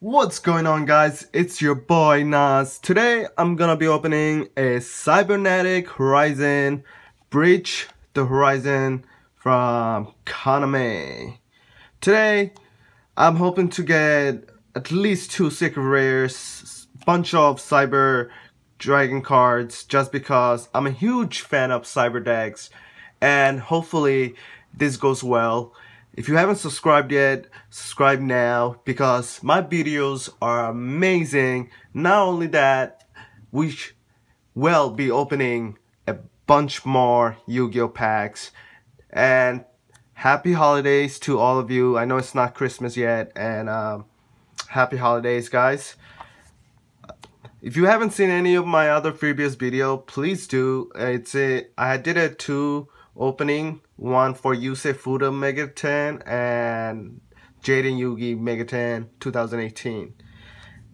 What's going on guys? It's your boy Naz. Today I'm gonna be opening a Cybernetic Horizon Breach the Horizon from Konami. Today I'm hoping to get at least two secret rares, bunch of Cyber Dragon cards just because I'm a huge fan of Cyber decks and hopefully this goes well. If you haven't subscribed yet, subscribe now because my videos are amazing. Not only that, we will be opening a bunch more Yu-Gi-Oh packs and happy holidays to all of you. I know it's not Christmas yet and um, happy holidays guys. If you haven't seen any of my other previous video, please do. It's a I did a two opening one for Yusei Fudo Ten and Jaden Yuki Mega 10 2018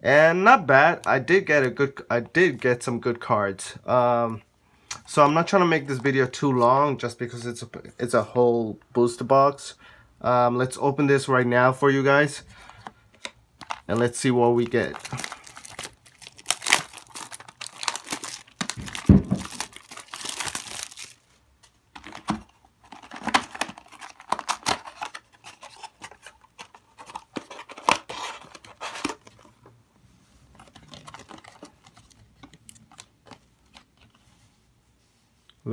and not bad. I did get a good I did get some good cards. Um, so I'm not trying to make this video too long just because it's a, it's a whole booster box. Um, let's open this right now for you guys and let's see what we get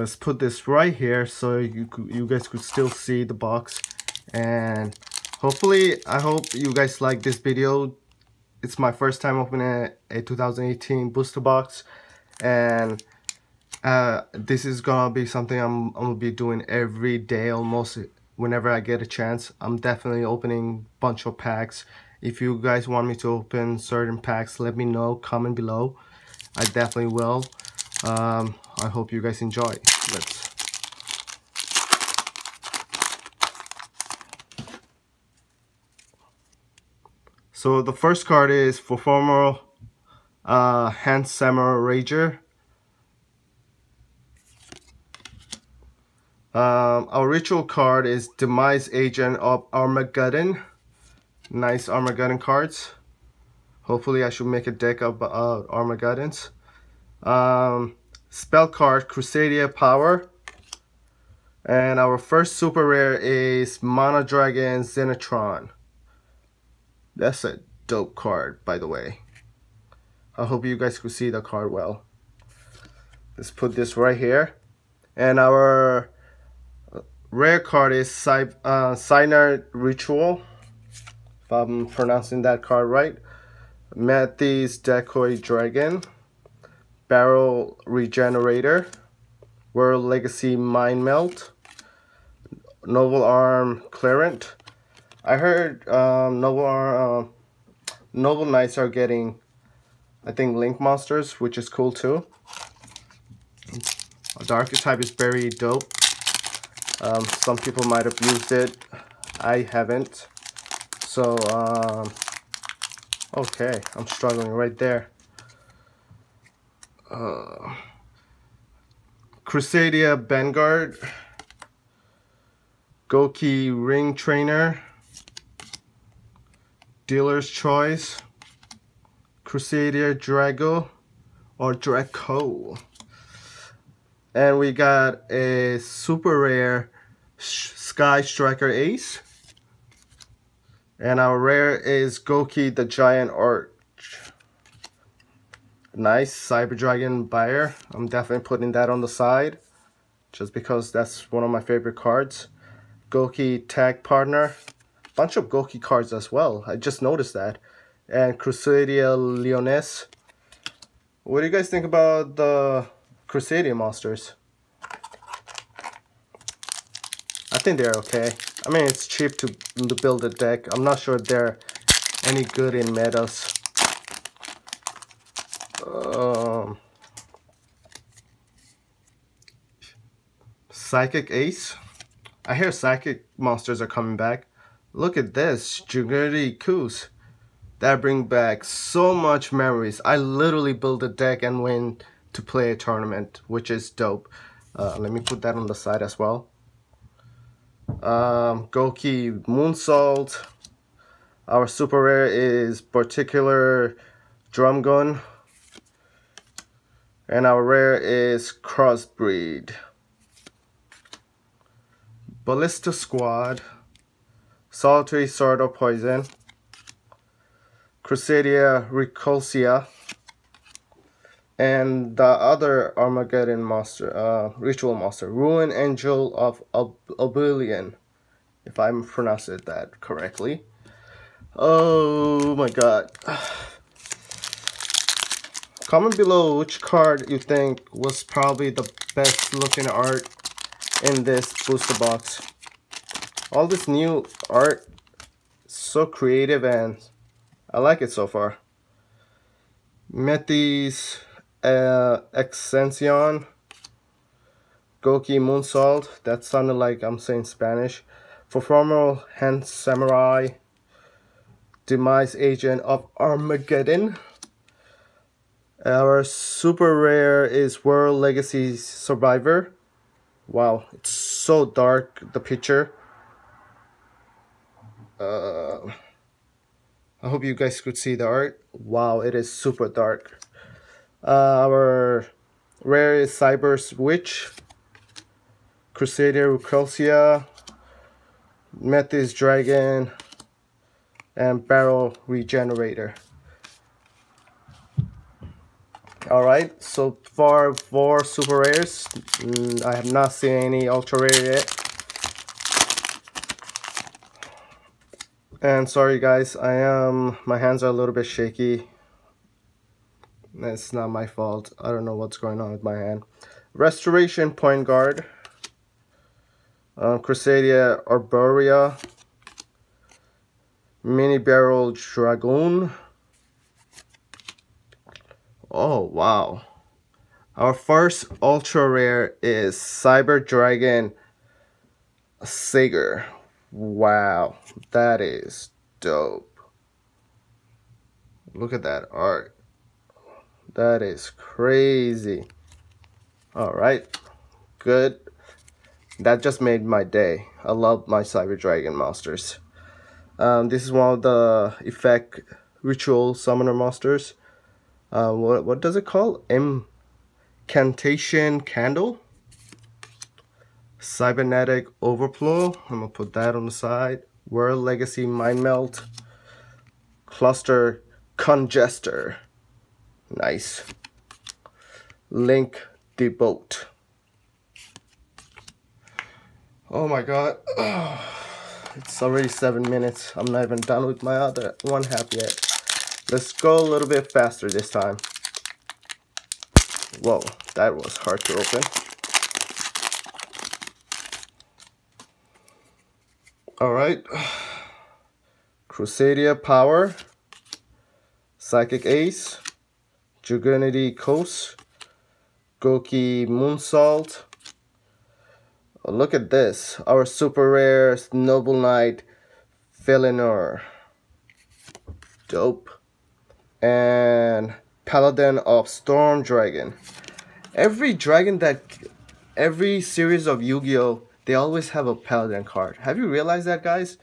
let's put this right here so you you guys could still see the box. And hopefully I hope you guys like this video. It's my first time opening a, a 2018 booster box. And uh, this is gonna be something I'm, I'm gonna be doing every day almost. Whenever I get a chance I'm definitely opening bunch of packs. If you guys want me to open certain packs let me know. Comment below. I definitely will. Um, I hope you guys enjoy. Let's So the first card is for former uh, Hans Samurai Rager. Um, our ritual card is Demise Agent of Armageddon. Nice Armageddon cards. Hopefully I should make a deck of uh, Armageddons. Um, spell card Crusadia Power. And our first super rare is Mono Dragon Xenotron. That's a dope card, by the way. I hope you guys could see the card well. Let's put this right here. And our rare card is Cy uh, Ritual. If I'm pronouncing that card right. Metis Decoy Dragon. Barrel Regenerator, World Legacy Mind Melt, Noble Arm Clarent. I heard um, Noble Arm, uh, Noble Knights are getting, I think, Link Monsters, which is cool too. Darkest type is very dope. Um, some people might have used it. I haven't. So, um, okay, I'm struggling right there uh, Crusadia Vanguard, Gouki Ring Trainer, Dealer's Choice, Crusadia Drago, or Draco. And we got a super rare Sky Striker Ace. And our rare is Gouki the Giant Arch nice Cyber Dragon buyer. I'm definitely putting that on the side just because that's one of my favorite cards. Gouki Tag Partner. Bunch of Gouki cards as well. I just noticed that. And Crusadia Leonis. What do you guys think about the Crusadia monsters? I think they're okay. I mean, it's cheap to, to build a deck. I'm not sure they're any good in metas. Um, Psychic Ace. I hear Psychic monsters are coming back. Look at this, Jugurti Kus. That bring back so much memories. I literally built a deck and went to play a tournament, which is dope. Uh, let me put that on the side as well. Um, Gouki Moonsault. Our super rare is particular drum gun. And our rare is crossbreed. Ballista Squad. Solitary Sword of Poison. Crusadia Ricoscia and the other Armageddon monster, uh, ritual monster, Ruin Angel of Ob Oblivion, if I'm pronouncing that correctly. Oh my god. Comment below which card you think was probably the best looking art in this booster box. All this new art, so creative and I like it so far. Metis uh, Extension, Gouki Moonsault, that sounded like I'm saying Spanish, for formal Hand Samurai, Demise Agent of Armageddon. Our super rare is World Legacy Survivor. Wow, it's so dark, the picture. Uh, I hope you guys could see the art. Wow, it is super dark. Uh, our rare is Cyber Switch, Crusadia Ricoscia, Metis Dragon, and Barrel Regenerator. Alright, so far four super rares. Mm, I have not seen any ultra rare yet. And sorry guys, I am my hands are a little bit shaky. It's not my fault. I don't know what's going on with my hand. Restoration Point Guard. Uh, Crusadia Arborea. Mini Barrel Dragoon. Oh, wow. Our first ultra rare is Cyber Dragon Sieger. Wow, that is dope. Look at that art. That is crazy. All right, good. That just made my day. I love my Cyber Dragon monsters. Um, this is one of the effect ritual summoner monsters. Uh, what, what does it call? Incantation Candle. Cybernetic Overflow. I'm gonna put that on the side. World Legacy Mind Melt. Cluster Congester. Nice. Link the boat. Oh my god. It's already seven minutes. I'm not even done with my other one half yet. Let's go a little bit faster this time. Whoa, that was hard to open. Alright. Crusadia Power. Psychic Ace. Dragunity Coast, Gouki Moonsault. Oh, look at this, our super rare Noble Knight Felinor. Dope. And Paladin of Storm Dragon. Every dragon that, every series of Yu-Gi-Oh! They always have a Paladin card. Have you realized that, guys?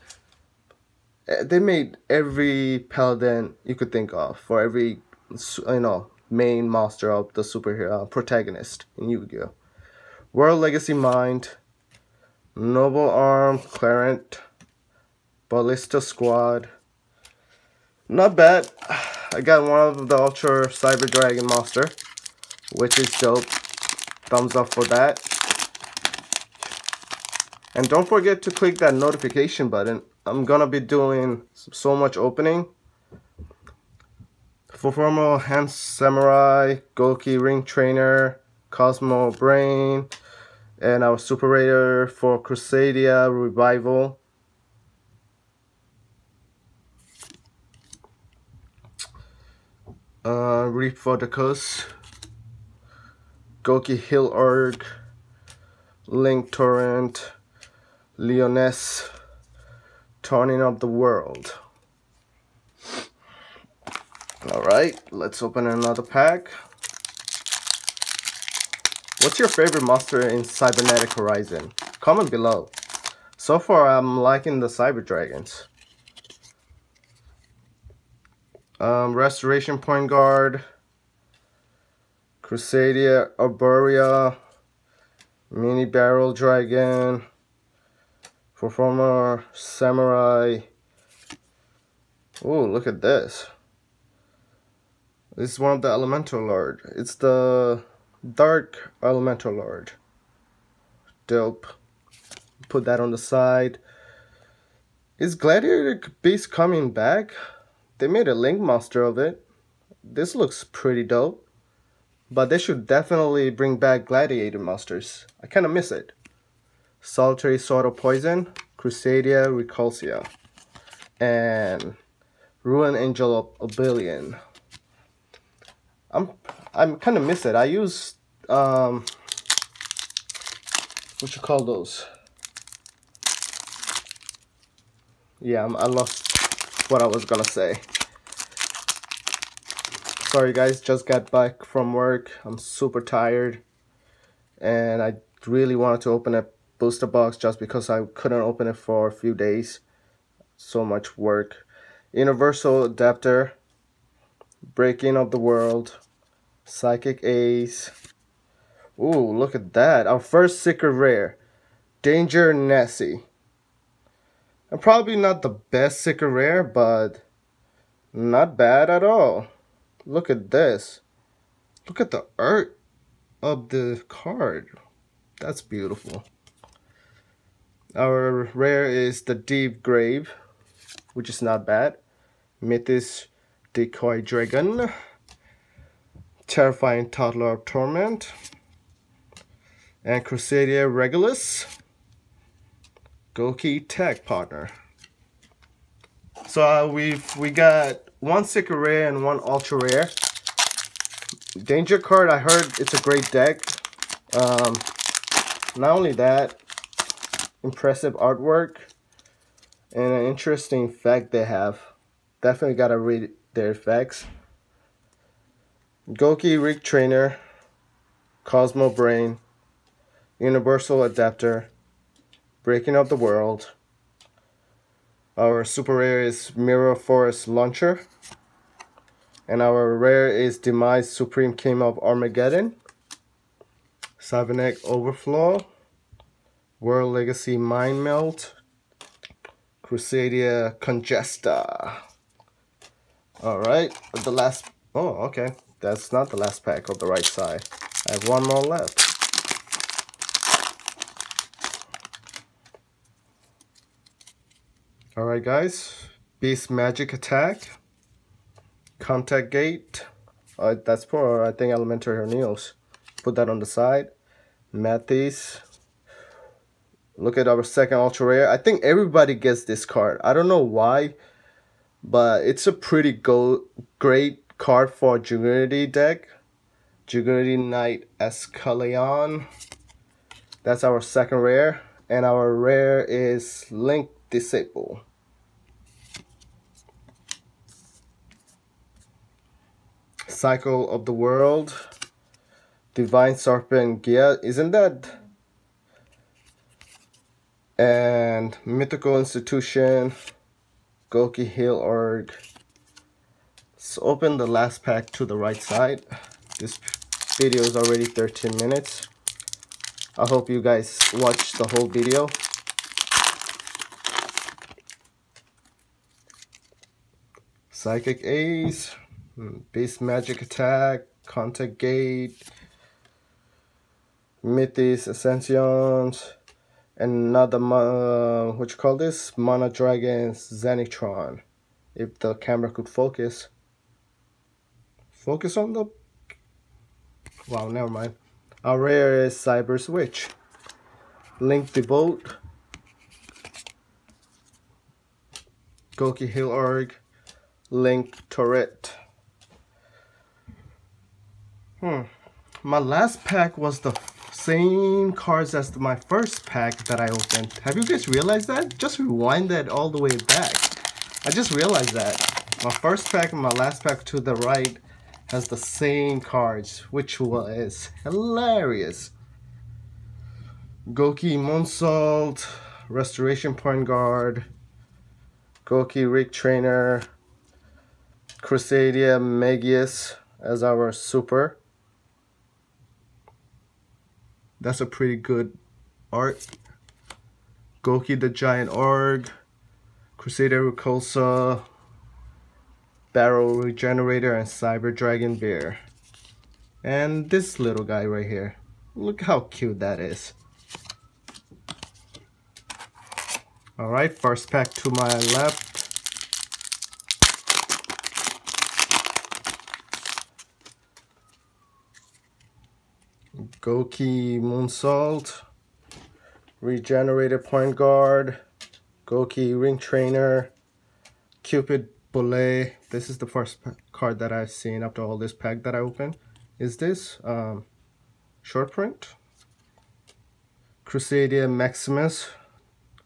Eh, they made every Paladin you could think of for every, you know, main master of the superhero uh, protagonist in Yu-Gi-Oh! World Legacy Mind, Noble Arm, Clarent, Ballista Squad. Not bad. I got one of the Ultra Cyber Dragon Monster, which is dope. Thumbs up for that. And don't forget to click that notification button. I'm gonna be doing so much opening for formal Hand Samurai, Gouki Ring Trainer, Cosmo Brain, and our Super Raider for Crusadia Revival. Uh, Reap for the Curse, Gouki Hill Org, Link Torrent, Leonis, Turning Up the World. Alright, let's open another pack. What's your favorite monster in Cybernetic Horizon? Comment below. So far, I'm liking the Cyber Dragons. Um, Restoration Point Guard. Crusadia Arborea. Mini Barrel Dragon. Performer Samurai. Oh, look at this. This is one of the Elemental Lord. It's the Dark Elemental Lord. Dope. Put that on the side. Is Gladiator Beast coming back? They made a Link Monster of it. This looks pretty dope. But they should definitely bring back Gladiator Monsters. I kinda miss it. Solitary Sword of Poison, Crusadia Repulsia, and Ruin Angel of Oblivion. I'm I'm kind of miss it. I use um what you call those? Yeah, I'm, I lost what I was gonna say. Sorry guys, just got back from work. I'm super tired, and I really wanted to open a booster box just because I couldn't open it for a few days. So much work. Universal adapter, breaking of the world, Psychic Ace. Ooh, look at that. Our first secret rare. Danger Nessie. And probably not the best secret rare, but not bad at all. Look at this. Look at the art of the card. That's beautiful. Our rare is the Deep Grave, which is not bad. Mythos Decoy Dragon. Terrifying Toddler of Torment, and Crusadia Regulus, Gouki Tag Partner. So uh, we've we got one secret rare and one ultra rare. Danger card, I heard it's a great deck. Um, not only that, impressive artwork and an interesting fact they have. Definitely gotta read their facts. Gouki Rig Trainer, Cosmo Brain, Universal Adapter, Breaking of the World. Our super rare is Mirror Force Launcher. And our rare is Demise Supreme King of Armageddon. Cybernetic Overflow. World Legacy Mind Melt. Crusadia Congesta. Alright, the last... Oh, okay that's not the last pack of the right side. I have one more left. Alright guys, Beast Magic Attack, Contact Gate, uh, that's for I think Elementary Neos. Put that on the side. Mathis. Look at our second ultra rare. I think everybody gets this card. I don't know why, but it's a pretty go great card for Dragunity deck. Dragunity Knight Escallion. That's our second rare. And our rare is Link Disciple. Cycle of the World. Divine Serpent Gear. Isn't that... And Mythical Institution. Gouki Hill Org. Let's open the last pack to the right side. This video is already 13 minutes. I hope you guys watch the whole video. Psychic Ace, Beast Magic Attack, Contact Gate, Mythis Ascensions, and another, uh, what you call this? Mana Dragons Zenitron. If the camera could focus. Focus on the... Wow, never mind. Our rare is Cyber Switch. Link the boat. Gouki Hill Org. Link Turret. Hmm. My last pack was the same cards as my first pack that I opened. Have you guys realized that? Just rewind that all the way back. I just realized that. My first pack and my last pack to the right has the same cards, which was hilarious. Gouki Moonsault, Restoration Point Guard, Gouki Rig Trainer, Crusadia Magius as our super. That's a pretty good art. Gouki the Giant Org, Crusadia Rayquaza, Barrel Regenerator, and Cyber Dragon Bear. And this little guy right here. Look how cute that is. Alright, first pack to my left. Gouki Moonsault, Regenerated Point Guard, Gouki Ring Trainer, Cupid Bullet. This is the first card that I've seen after all this pack that I opened. Is this um, short print? Crusadia Maximus.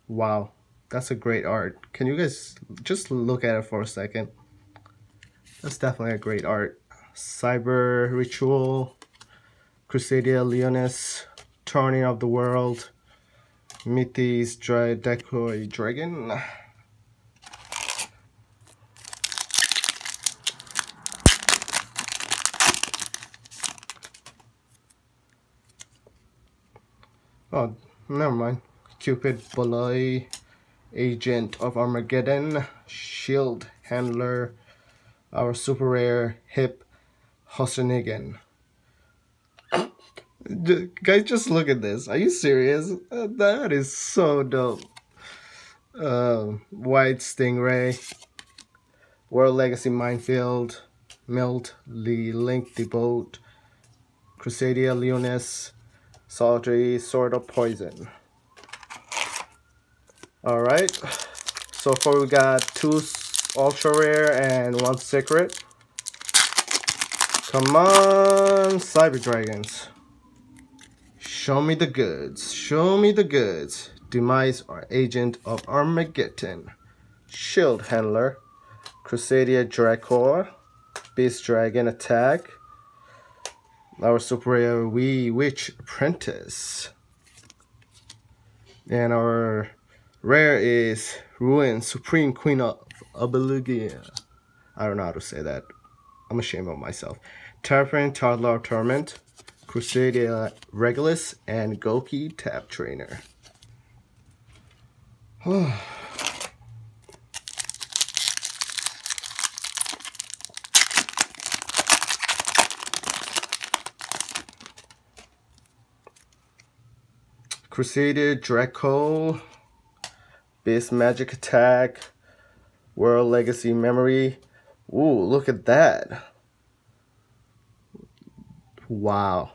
Wow, that's a great art. Can you guys just look at it for a second? That's definitely a great art. Cyber Ritual, Crusadia Leonis, Turning of the World, Mythis Dry Decoy Dragon. Oh, never mind. Cupid Bully, Agent of Armageddon, Shield Handler, our super rare Hip Hosnigan guys, just look at this. Are you serious? Uh, that is so dope. Uh, White Stingray, World Legacy Minefield, Melt, the Link the Boat, Crusadia Leonis, Solitary Sword of Poison. Alright, so far we got two ultra rare and one secret. Come on, Cyber Dragons. Show me the goods. Show me the goods. Demise or Agent of Armageddon. Shield Handler. Crusadia Dracor. Beast Dragon Attack. Our super rare Wee Witch Apprentice. And our rare is Ruin Supreme Queen of Oblivion. I don't know how to say that. I'm ashamed of myself. Terraform Toddler Torment. Crusadia Regulus, and Gouki Tap Trainer. Crusadia Draco, Base Magic Attack, World Legacy Memory. Ooh, look at that. Wow.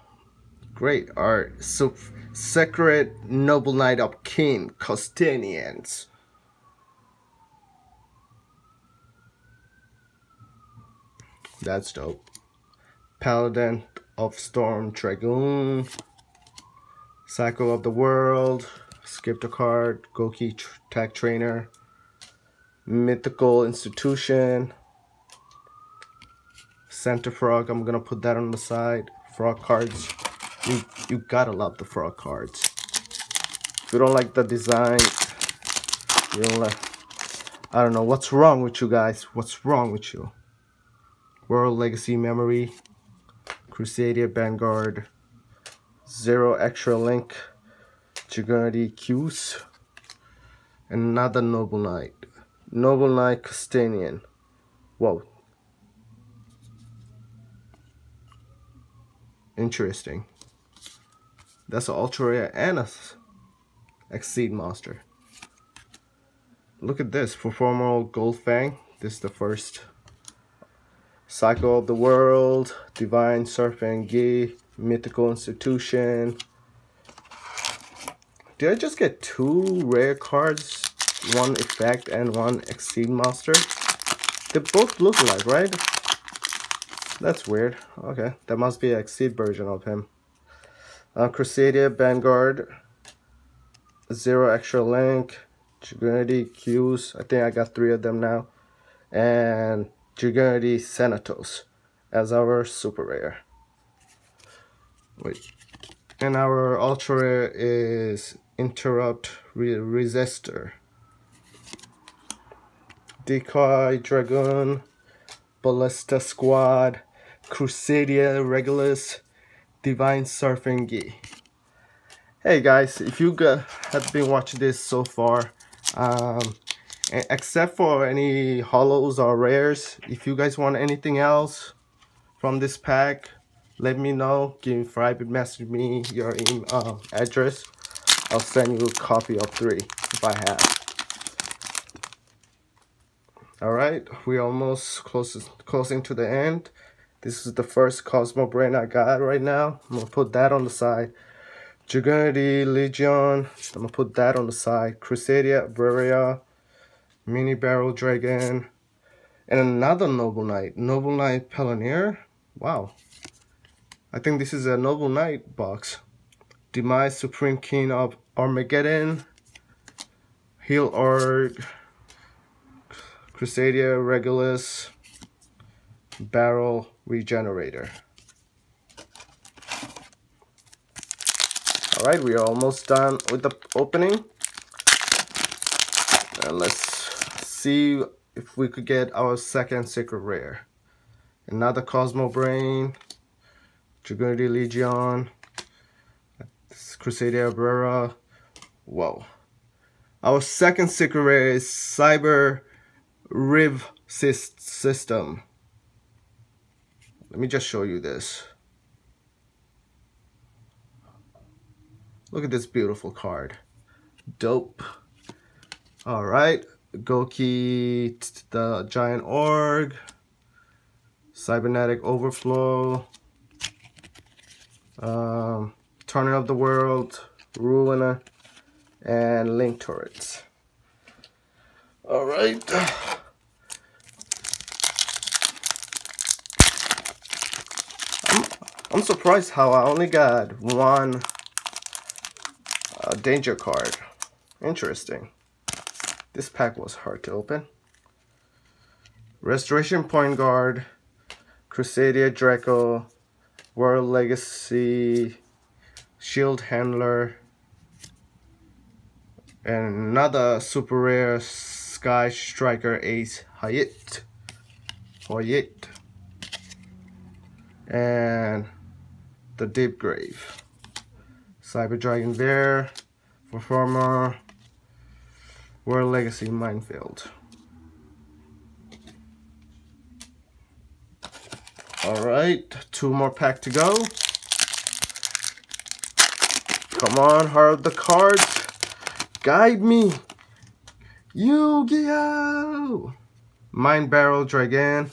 Great art. So, Sacred Noble Knight of King Costanians. That's dope. Paladin of Storm Dragoon. Cycle of the World. Skip the card. Gouki Tag Trainer. Mythical Institution. Santa Frog. I'm gonna put that on the side. Frog cards. You, you gotta love the frog cards. If you don't like the design, you don't like... I don't know, what's wrong with you guys? What's wrong with you? World Legacy Memory, Crusadia Vanguard, Zero Extra Link, Gigante Q's, another Noble Knight. Noble Knight Castanian. Whoa. Interesting. That's an ultra rare and a Exceed monster. Look at this, Performer Gold Fang. This is the first. Cycle of the World, Divine Serpent Gi, Mythical Institution. Did I just get two rare cards? One effect and one Exceed monster? They both look like, right? That's weird. Okay, that must be an Exceed version of him uh, Crusadia Vanguard, Zero Extra Link, Gigante Q's, I think I got three of them now, and Gigante Senatos as our super rare. Wait, and our ultra rare is Interrupt Re Resistor. Decoy Dragon, Ballista Squad, Crusadia Regulus, Divine Surfing Gi. Hey guys, if you have been watching this so far, um, except for any hollows or rares, if you guys want anything else from this pack, let me know. Give private message me your email uh, address. I'll send you a copy of three if I have. Alright, we're almost close, closing to the end. This is the first Cosmo Brain I got right now. I'm gonna put that on the side. Dragunity Legion. I'm gonna put that on the side. Crusadia Varia. Mini Barrel Dragon. And another Noble Knight. Noble Knight Palanir. Wow. I think this is a Noble Knight box. Demise Supreme King of Armageddon. Heal Org. Crusadia Regulus. Barrel Regenerator. Alright, we are almost done with the opening. And let's see if we could get our second secret rare. Another Cosmo Brain, Dragunity Legion, Crusadia Abrera. Whoa. Our second secret rare is Cyber Riv System. Let me just show you this. Look at this beautiful card. Dope. All right. Gouki, the Giant Org, Cybernetic Overflow, um, Turner of the World, Ruiner, and Link Turrets. All right. I'm, surprised how I only got one a danger card. Interesting. This pack was hard to open. Restoration Point Guard, Crusadia Draco, World Legacy, Shield Handler, and another super rare Sky Striker Ace Hayit. Hayit. And the Deep Grave. Cyber Dragon Bear, Performer, World Legacy Minefield. Alright, two more pack to go. Come on, heart the cards. Guide me. Yu-Gi-Oh! Mind Barrel Dragon.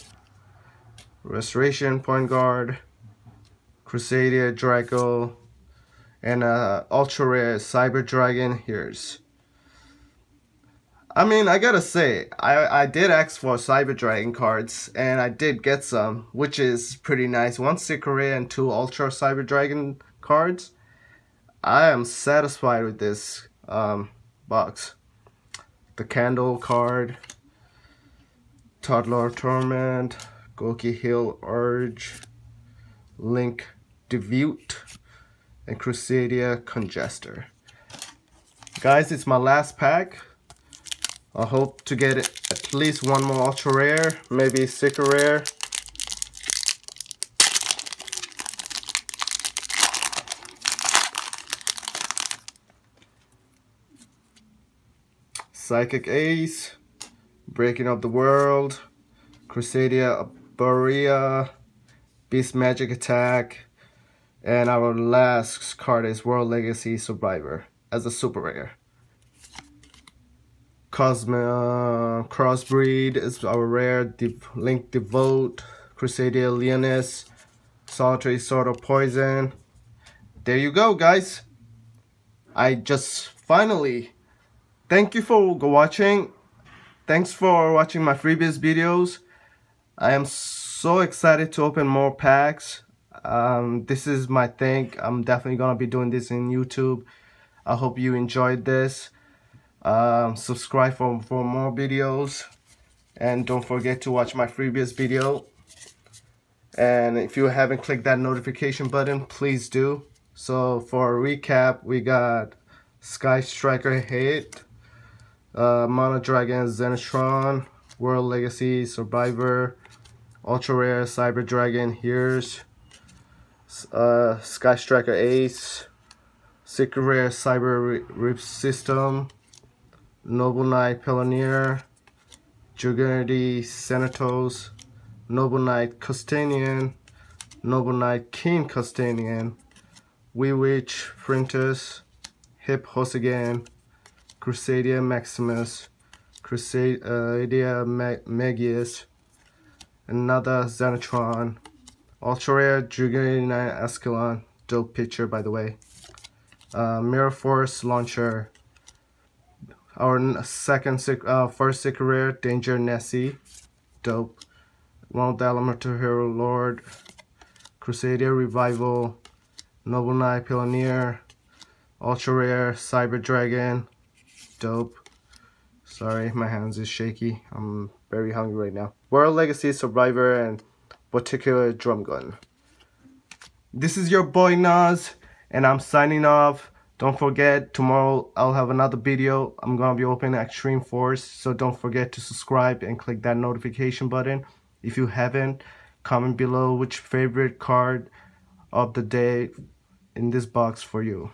Restoration Point Guard. Crusadia Draco and uh, ultra rare cyber dragon. Here's I mean I gotta say I, I did ask for cyber dragon cards and I did get some which is pretty nice. One secret and two ultra cyber dragon cards. I am satisfied with this um, box. The candle card toddler torment Gouki Hill Urge Link Devote and Crusadia Congester. Guys, it's my last pack. I hope to get at least one more ultra rare, maybe secret rare. Psychic Ace, Breaking Up the World, Crusadia Borea, Beast Magic Attack, and our last card is World Legacy Survivor as a super rare. Cosmo Crossbreed is our rare. De Link Devote, Crusadia Leonis, Solitary Sword of Poison. There you go, guys. I just finally thank you for watching. Thanks for watching my freebies videos. I am so excited to open more packs. Um, this is my thing. I'm definitely gonna be doing this in YouTube. I hope you enjoyed this. Um, subscribe for, for more videos. And don't forget to watch my previous video. And if you haven't clicked that notification button please do. So for a recap we got Sky Striker Hate uh, Mono Dragon Zenitron World Legacy Survivor Ultra Rare Cyber Dragon. Here's uh, Sky Striker Ace. Secret Rare Cyber Revsystem. Noble Knight Pioneer. Juggernaut Senatos. Noble Knight Custanian. Noble Knight King Custanian. Wee Witch Princess. Hip Hossagan. Crusadia Maximus. Crusadia Magius another Xenotron, Ultra Rare Juggernaut Escalon, dope picture by the way, uh, Mirror Force Launcher, our second, uh, first rare, Danger Nessie, dope, Ronald Elemental Hero Lord, Crusadia Revival, Noble Knight Pioneer, Ultra Rare Cyber Dragon, dope, sorry my hands is shaky, I'm very hungry right now. World Legacy Survivor and Particular Drum Gun. This is your boy Naz and I'm signing off. Don't forget tomorrow I'll have another video. I'm gonna be opening Extreme Force so don't forget to subscribe and click that notification button. If you haven't, comment below which favorite card of the day in this box for you.